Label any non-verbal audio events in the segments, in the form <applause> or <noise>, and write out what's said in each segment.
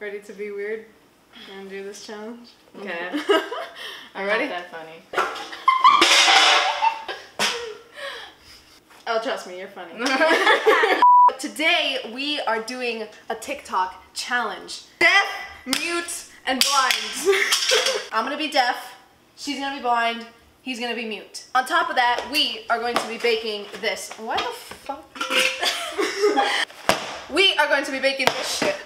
Ready to be weird? Wanna do this challenge? Okay. <laughs> You ready? That funny. <laughs> Oh, trust me, you're funny. <laughs> Today we are doing a TikTok challenge. Deaf, mute, and blind. I'm gonna be deaf, she's gonna be blind, he's gonna be mute. On top of that, we are going to be baking this. Why the fuck? we are going to be baking this shit.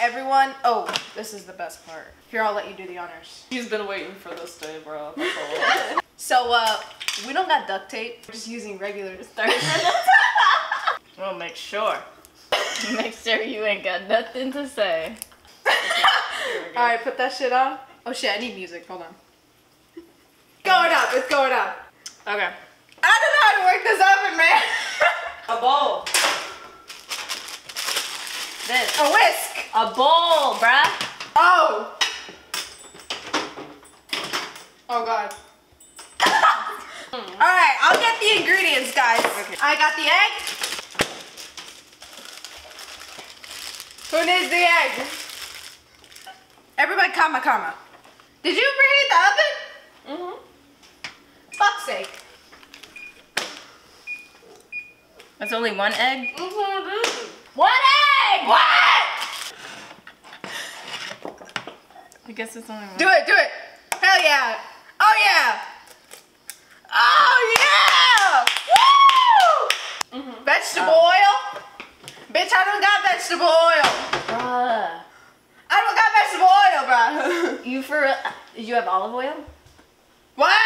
Everyone, oh, this is the best part. Here, I'll let you do the honors. He's been waiting for this day, bro. <laughs> So, uh, we don't got duct tape. We're just using regular <laughs> We'll make sure. <laughs> Make sure you ain't got nothing to say. Alright, put that shit on. Oh shit, I need music. Hold on. Going up, it's going up. Okay. I don't know how to work this oven, man. A bowl. This. A whisk. A bowl, bruh. Oh. Oh god. <laughs> Alright, I'll get the ingredients, guys. Okay. I got the egg. Who needs the egg? Everybody, comma, comma. Did you preheat the oven? Mm-hmm. Fuck's sake. That's only one egg? One egg! What? I guess it's only one. Do it, do it. Hell yeah. Oh yeah. Oh yeah. Woo! Mm-hmm. Vegetable oil? Bitch, I don't got vegetable oil. Bruh. I don't got vegetable oil, bro. <laughs> You for real? Did you have olive oil? what? <laughs>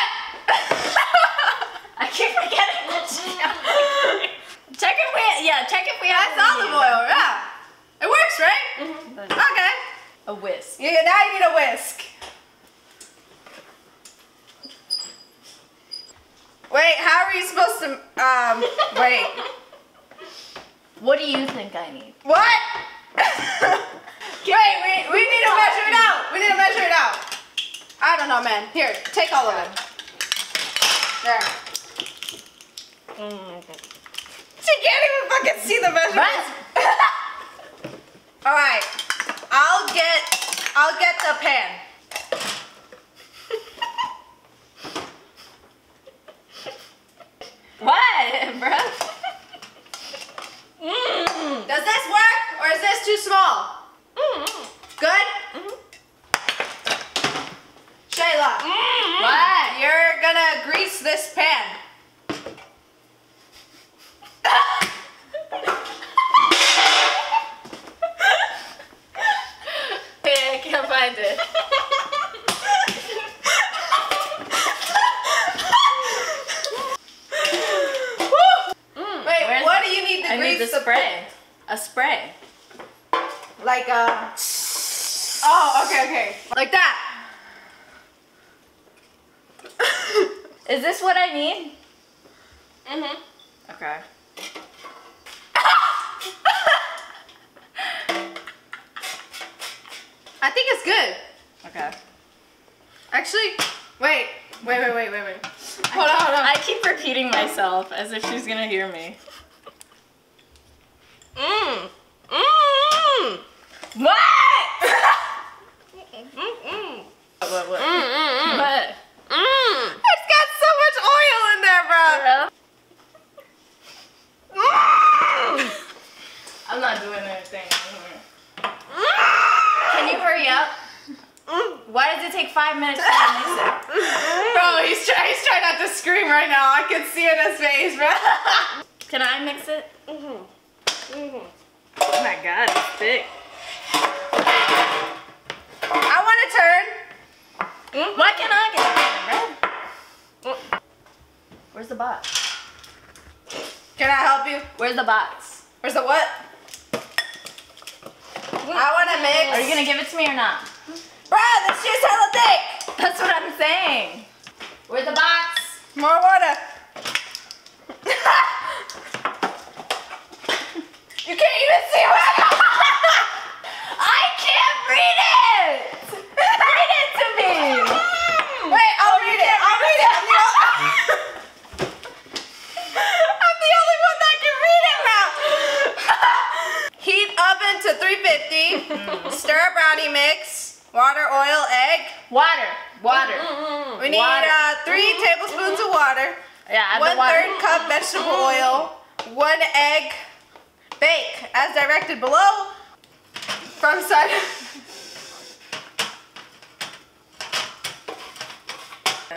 I keep forgetting that. check if we, yeah, check if we have That's what we olive need. oil, yeah. It works, right? Mhm. Okay. Yeah, now you need a whisk. Wait, how are you supposed to, um, <laughs> wait. What do you think I need? What? <laughs> Wait, we, we need to measure it out. We need to measure it out. I don't know, man. Here, take all of it. There. Mm. She can't even fucking see the measurements. <laughs> all right, I'll get, I'll get the pan. What, bruh? mm. Does this work or is this too small? Mm. Good? Mhm. Shayla, What? you're gonna grease this pan. Hey, I can't find it. Mm, Wait, where's- what do you need to I grease need the the spray. A spray. Like uh Oh, okay, okay. Like that. Is this what I need? Mm-hmm. Okay. I think it's good. Okay. Actually, wait, wait, wait, wait, wait, wait. Hold on, hold on. I keep repeating myself as if she's gonna hear me. Mmm. Mmm. What? <laughs> Mmm. What? What? Mmm. What? Mmm. It's got so much oil in there, bro. Mmm. I'm not doing anything. Mmm. Can you hurry up? Why does it take five minutes to mix it? Bro, he's trying. He's trying not to scream right now. I can see it in his face, bro. Can I mix it? Mhm. Mhm. Oh my god, it's thick. I want to turn. Why can't I get it? Red? Where's the box? Can I help you? Where's the box? Where's the what? I want to mix. Are you gonna give it to me or not? Bro, this shit's hella thick. That's what I'm saying. Where's the box? More water. <laughs> you can't even see what <laughs> I can't read it! Read it to me! Wait, I'll read it. I'll read it. I'm the, o- I'm the only one that can read it now. Heat oven to 350. Stir a brownie mix. Water, oil, egg. Water. Water. We need uh, Water. uh, three tablespoons of water. Yeah, One the water. third cup vegetable oil. One egg. Bake as directed below. From side. <laughs>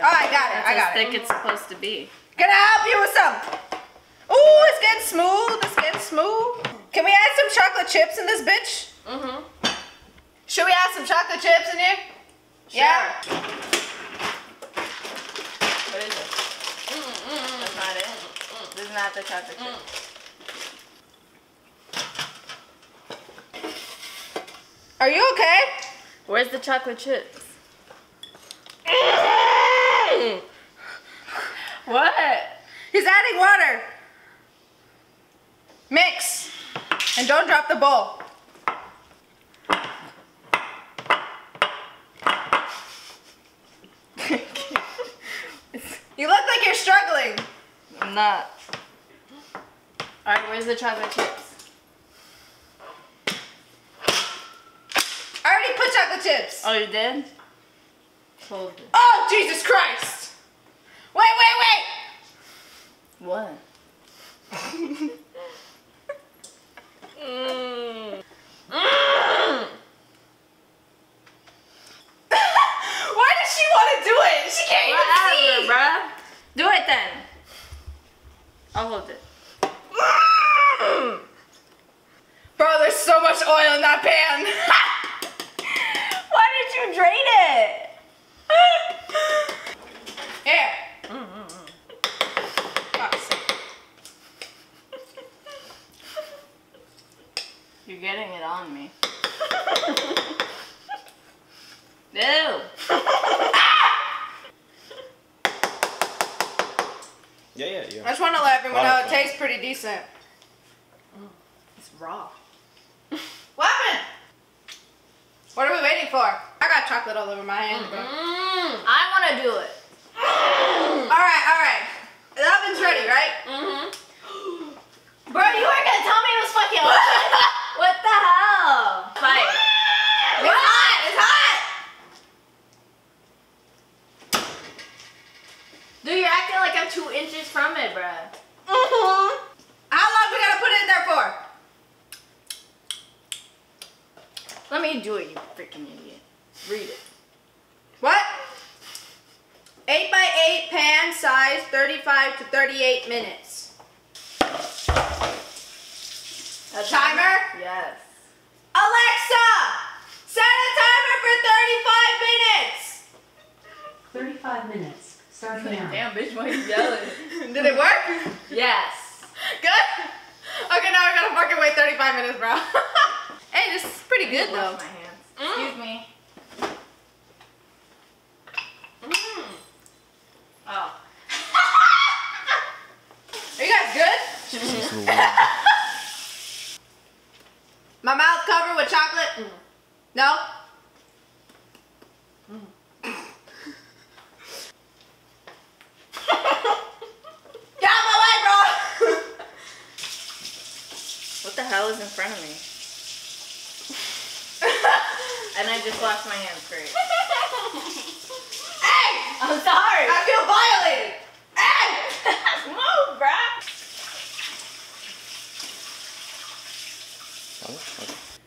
Oh, I got it. I got That's it. as thick it's supposed to be. Gonna help you with some. Ooh, it's getting smooth. It's getting smooth. Can we add some chocolate chips in this bitch? Mm-hmm. Should we add some chocolate chips in here? Yeah. What is it? That's not it. This is not the chocolate chip. Are you okay? Where's the chocolate chips? <laughs> What? He's adding water. Mix. And don't drop the bowl. you look like you're struggling. I'm not. Alright, where's the chocolate chips? I already put chocolate chips. Oh, you did? Hold it. Oh, Jesus Christ. Wait, wait, wait. What? <laughs> mm. Why does she want to do it? She can't even Whatever, see. bruh. Do it then. I'll hold it. Bro, there's so much oil in that pan. <laughs> Why did you drain it? <laughs> Here. Mm, Fuck's sake. You're getting it on me. <laughs> Ew. Yeah, yeah, yeah. I yeah. just want to let everyone know it tastes pretty decent. It's raw. What happened? What are we waiting for? I got chocolate all over my hand, bro. Mm, I want to do it. All right, all right. The oven's ready, right? Mm-hmm. <gasps> Bro, you weren't gonna tell me it was fucking open. <laughs> what the hell? Fight. It's hot. It's hot. Dude, you're acting like I'm two inches from it, bruh. Mm-hmm. How long we gotta put it in there for? Let me do it, you freaking idiot. Read it. What? 8 by 8 pan size, 35 to 38 minutes. A Timer? Yes. Alexa, set a timer for 35 minutes. 35 minutes, starting now. Damn, bitch, why are you yelling? <laughs> Did it work? yes. Good? Okay, now I gotta fucking wait 35 minutes, bro. <laughs> hey, this is pretty good though. My hands. Mm. Excuse me. Mm. Oh. <laughs> Are you guys good? <laughs> My mouth covered with chocolate? Mm. No? Mm. <laughs> Get out of my way, bro! What the hell is in front of me? and I just washed my hands great. hey! I'm sorry. I feel violated! Hey! <laughs> Move, bruh.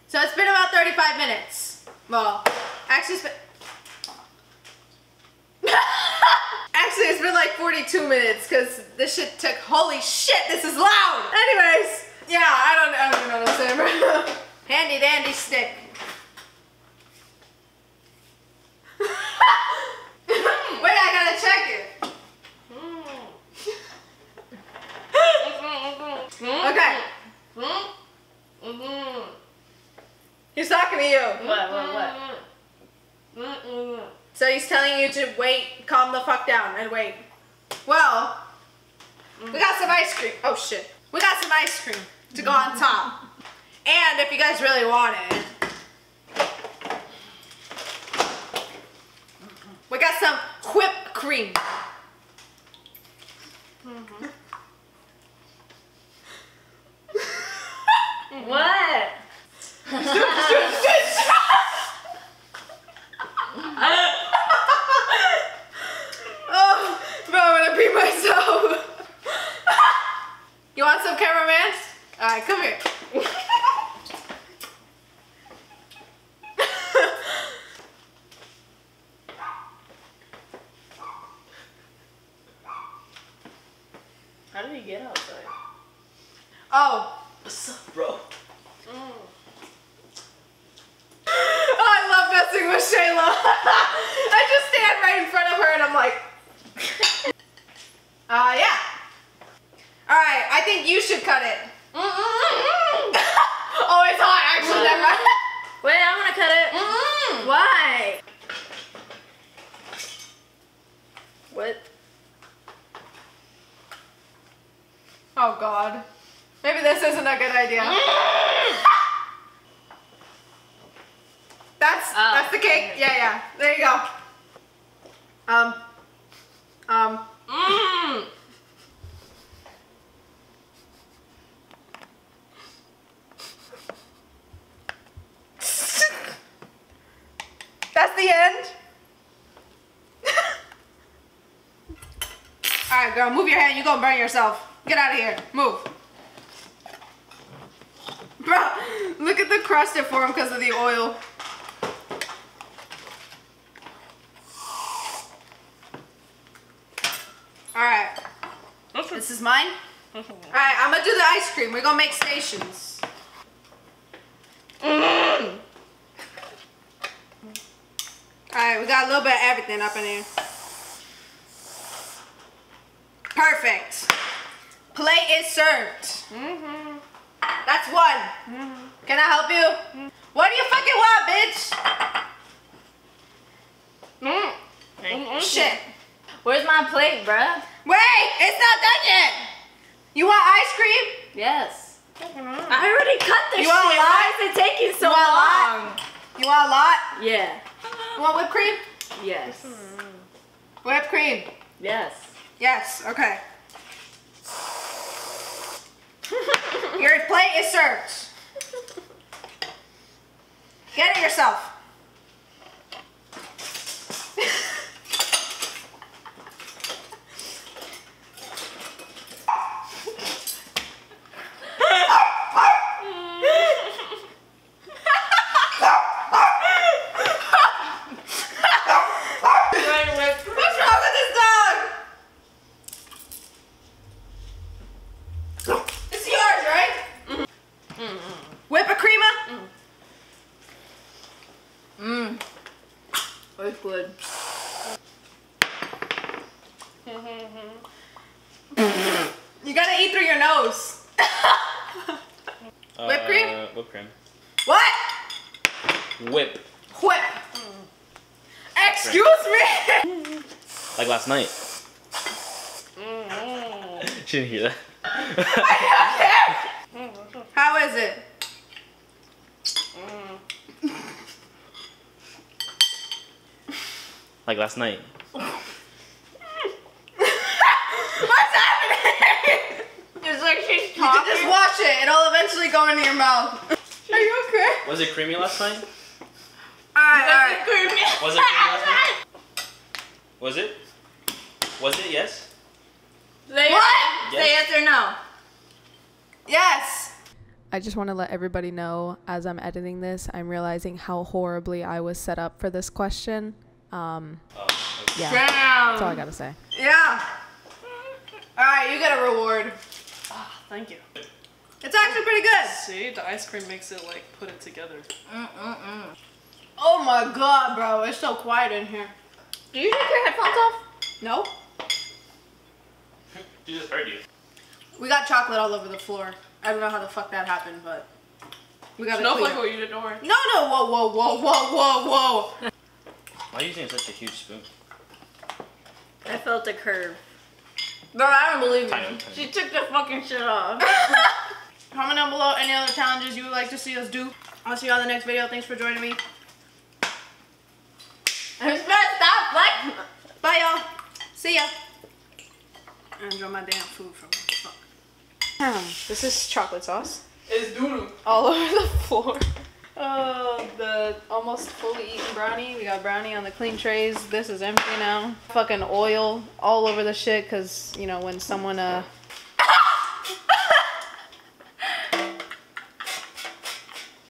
So it's been about 35 minutes. Well, actually it's been... <laughs> actually it's been like 42 minutes because this shit took... Holy shit, this is loud! Anyways, yeah, I don't, I don't even know what I'm saying. <laughs> Handy dandy stick. Wait, I gotta check it. Okay, he's talking to you. What, what, what? So he's telling you to wait, calm the fuck down, and wait. Well, we got some ice cream. Oh shit. We got some ice cream to go on top. And if you guys really want it, we got some whipped cream. What? Shh, shh, <laughs> <laughs> shh. get outside? Oh. What's up, bro? I love messing with Shayla. I just stand right in front of her and I'm like, uh, yeah. All right, I think you should cut it. oh, it's hot. Actually, never mind. Wait, I'm gonna cut it. Why? What? Oh God. Maybe this isn't good idea. That's Oh. that's the cake. Yeah, yeah. There you go. Um. Um. Mm. That's the end. <laughs> All right, girl, move your hand. You're gonna burn yourself. Get out of here. Move. Bro, look at the crust it formed because of the oil. All right. This is mine. All right, I'm gonna do the ice cream. We're gonna make stations. Mm. All right, we got a little bit of everything up in here. Perfect. Plate is served. Mm-hmm. That's one. Can I help you? What do you fucking want, bitch? Mm. Shit. Where's my plate, bruh? Wait, it's not done yet. You want ice cream? Yes. I already cut the You shit. want a lot? Why is it taking so You want a lot? long? You want a lot? Yeah. You want whipped cream? Yes. Whipped cream. Yes. Yes, okay. Your plate is served. Get it yourself. What's wrong with this dog? It's yours, right? Whip a creamer? Mmm. It's <laughs> good. You gotta eat through your nose. <laughs> Whipped cream? Uh, whipped cream. What? Whip. Whip. Excuse me. <laughs> Like last night. she didn't hear that. How is it? Like last night. What's happening? It's like she's talking. You can just watch it. It'll eventually go into your mouth. Are you okay? Was it creamy last night? Alright, alright. Was it creamy last night? <laughs> Was it? Was it? Yes. Say What? Yes. Say yes or no. Yes. I just want to let everybody know as I'm editing this, I'm realizing how horribly I was set up for this question. Um, yeah, Damn. that's all I gotta say. Yeah. Alright, you get a reward. Thank you. It's actually pretty good. See, the ice cream makes it like put it together. Mm-mm-mm. Oh my god, bro. It's so quiet in here. Do you take your headphones off? No? <laughs> She just heard you. We got chocolate all over the floor. I don't know how the fuck that happened, but we got to clean Snowflake it. will eat it, don't worry. No, no, whoa, whoa, whoa, whoa, whoa, whoa. Why are you using such a huge spoon? I felt a curve. Bro, I don't believe you. She took the fucking shit off. <laughs> Comment down below any other challenges you would like to see us do. I'll see you on the next video. Thanks for joining me. I'm supposed to stop like Bye, y'all. See ya. I enjoy my damn food from fuck. This is chocolate sauce. It's doodoo. all over the <laughs> floor. Oh, the almost fully eaten brownie. We got brownie on the clean trays. This is empty now. Fucking oil all over the shit because, you know, when someone uh